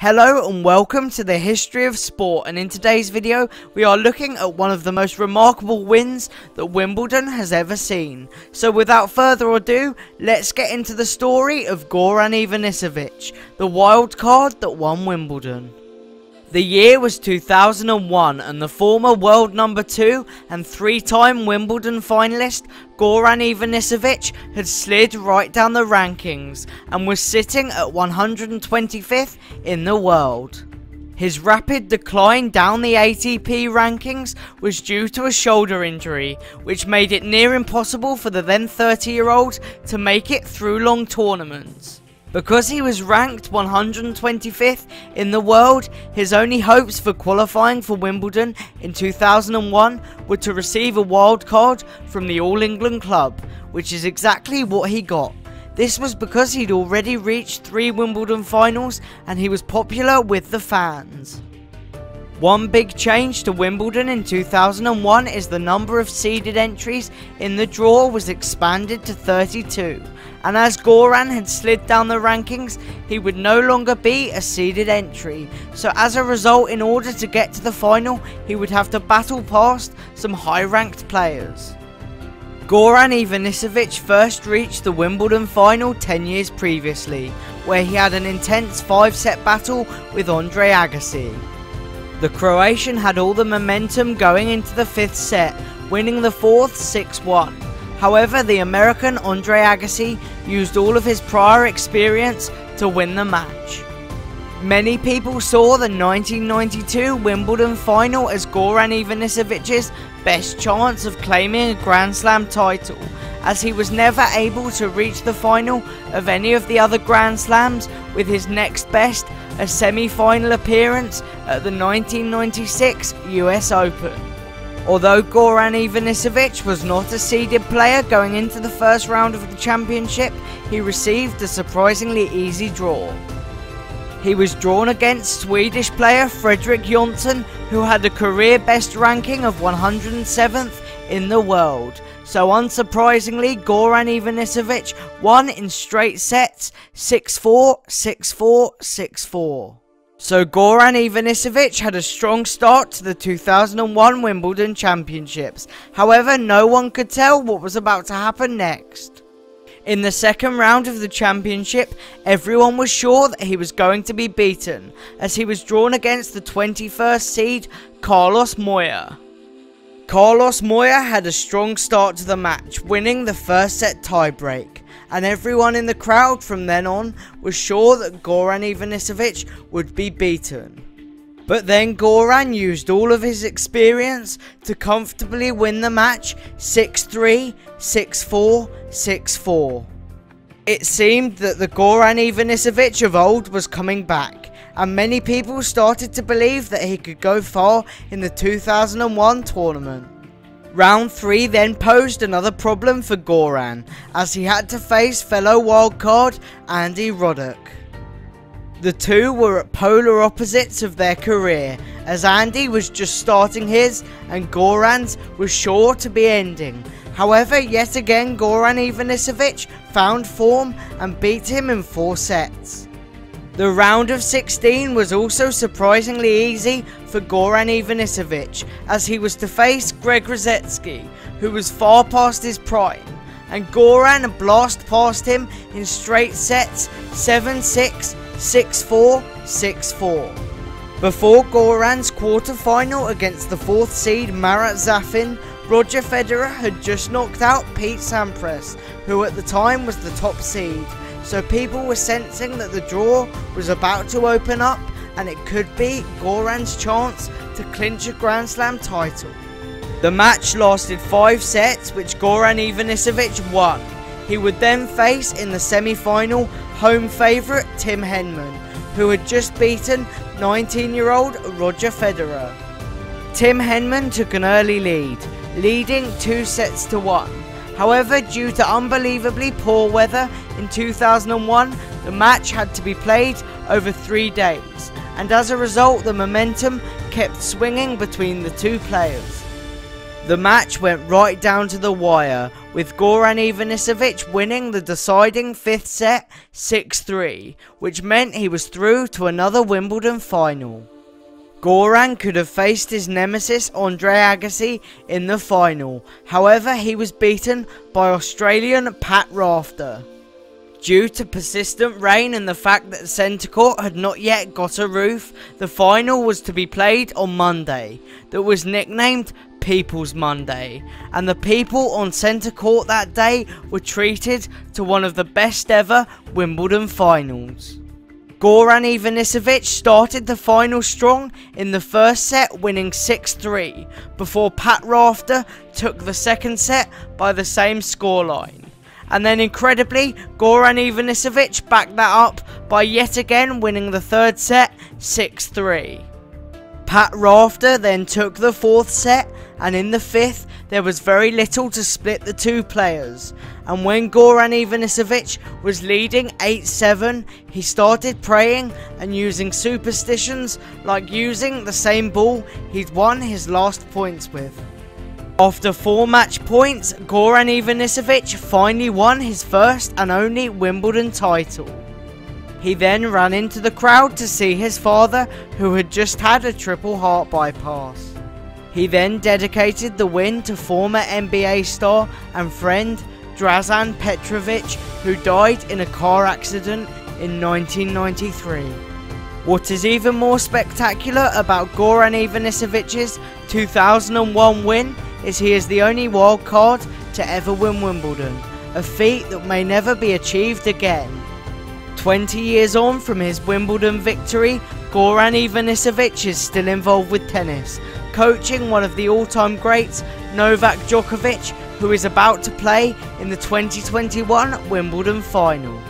Hello and welcome to the history of sport and in today's video we are looking at one of the most remarkable wins that Wimbledon has ever seen. So without further ado, let's get into the story of Goran Ivanisevic, the wild card that won Wimbledon. The year was 2001 and the former world number 2 and three-time Wimbledon finalist Goran Ivanisevic had slid right down the rankings and was sitting at 125th in the world. His rapid decline down the ATP rankings was due to a shoulder injury, which made it near impossible for the then 30 year old to make it through long tournaments. Because he was ranked 125th in the world, his only hopes for qualifying for Wimbledon in 2001 were to receive a wild card from the All England club, which is exactly what he got. This was because he'd already reached three Wimbledon finals and he was popular with the fans. One big change to Wimbledon in 2001 is the number of seeded entries in the draw was expanded to 32, and as Goran had slid down the rankings, he would no longer be a seeded entry, so as a result in order to get to the final, he would have to battle past some high ranked players. Goran Ivanisevic first reached the Wimbledon final 10 years previously, where he had an intense 5 set battle with Andre Agassi. The Croatian had all the momentum going into the fifth set, winning the fourth 6-1. However, the American Andre Agassi used all of his prior experience to win the match. Many people saw the 1992 Wimbledon final as Goran Ivanisevic's best chance of claiming a Grand Slam title, as he was never able to reach the final of any of the other Grand Slams with his next best a semi-final appearance at the 1996 US Open. Although Goran Ivanisevic was not a seeded player going into the first round of the championship, he received a surprisingly easy draw. He was drawn against Swedish player Fredrik Jonsson, who had a career best ranking of 107th in the world. So unsurprisingly, Goran Ivanisevic won in straight sets 6-4, 6-4, 6-4. So Goran Ivanisevic had a strong start to the 2001 Wimbledon Championships. However, no one could tell what was about to happen next. In the second round of the championship, everyone was sure that he was going to be beaten, as he was drawn against the 21st seed Carlos Moya. Carlos Moya had a strong start to the match, winning the first set tiebreak, and everyone in the crowd from then on was sure that Goran Ivanisevic would be beaten. But then Goran used all of his experience to comfortably win the match 6-3, 6-4, 6-4. It seemed that the Goran Ivanisevic of old was coming back, and many people started to believe that he could go far in the 2001 tournament. Round 3 then posed another problem for Goran, as he had to face fellow wildcard Andy Roddick. The two were at polar opposites of their career, as Andy was just starting his and Goran's was sure to be ending. However, yet again Goran Ivanisevic found form and beat him in 4 sets. The round of 16 was also surprisingly easy for Goran Ivanisevic as he was to face Greg Rusedski, who was far past his prime, and Goran blast past him in straight sets 7-6, 6-4, 6-4. Before Goran's quarter-final against the 4th seed Marat Safin, Roger Federer had just knocked out Pete Sampras, who at the time was the top seed, so people were sensing that the draw was about to open up and it could be Goran's chance to clinch a Grand Slam title. The match lasted 5 sets which Goran Ivanisevic won. He would then face in the semi-final home favourite Tim Henman, who had just beaten 19-year-old Roger Federer. Tim Henman took an early lead, leading 2 sets to 1. However, due to unbelievably poor weather in 2001, the match had to be played over three days, and as a result, the momentum kept swinging between the two players. The match went right down to the wire, with Goran Ivanisevic winning the deciding fifth set 6-3, which meant he was through to another Wimbledon final. Goran could have faced his nemesis Andre Agassi in the final, however he was beaten by Australian Pat Rafter. Due to persistent rain and the fact that the centre court had not yet got a roof, the final was to be played on Monday, that was nicknamed People's Monday, and the people on centre court that day were treated to one of the best ever Wimbledon finals. Goran Ivanisevic started the final strong in the first set winning 6-3 before Pat Rafter took the second set by the same scoreline. And then incredibly, Goran Ivanisevic backed that up by yet again winning the third set 6-3. Pat Rafter then took the fourth set and in the fifth there was very little to split the two players and when Goran Ivanisevic was leading 8-7 he started praying and using superstitions like using the same ball he'd won his last points with. After four match points, Goran Ivanisevic finally won his first and only Wimbledon title. He then ran into the crowd to see his father, who had just had a triple heart bypass. He then dedicated the win to former NBA star and friend Drazen Petrovic, who died in a car accident in 1993. What is even more spectacular about Goran Ivanisevic's 2001 win is he is the only wild card to ever win Wimbledon, a feat that may never be achieved again. 20 years on from his Wimbledon victory, Goran Ivanisevic is still involved with tennis, coaching one of the all-time greats, Novak Djokovic, who is about to play in the 2021 Wimbledon final.